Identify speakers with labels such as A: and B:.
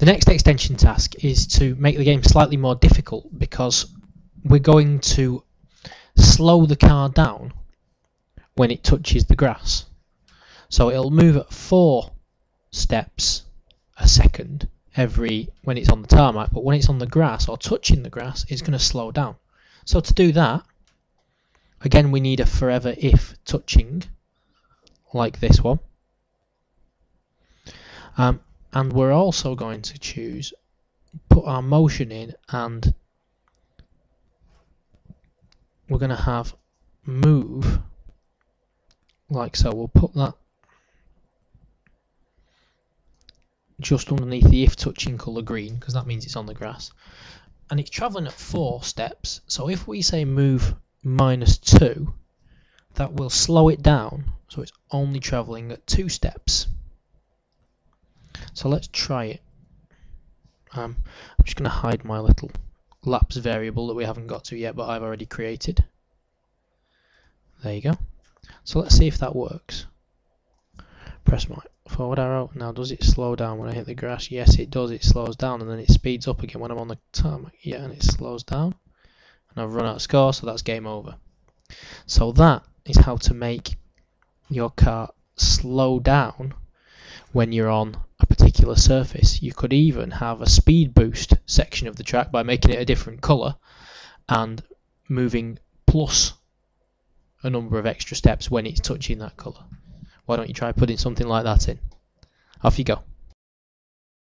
A: The next extension task is to make the game slightly more difficult because we're going to slow the car down when it touches the grass. So it'll move at four steps a second every when it's on the tarmac, but when it's on the grass or touching the grass, it's going to slow down. So to do that, again we need a forever if touching, like this one. Um, and we're also going to choose put our motion in and we're going to have move like so. We'll put that just underneath the if touching colour green because that means it's on the grass. And it's travelling at four steps. So if we say move minus two that will slow it down. So it's only travelling at two steps so let's try it. Um, I'm just going to hide my little laps variable that we haven't got to yet but I've already created. There you go. So let's see if that works. Press my forward arrow. Now does it slow down when I hit the grass? Yes it does. It slows down and then it speeds up again when I'm on the tarmac. Yeah and it slows down. And I've run out of score so that's game over. So that is how to make your car slow down when you're on particular surface. You could even have a speed boost section of the track by making it a different colour and moving plus a number of extra steps when it's touching that colour. Why don't you try putting something like that in? Off you go.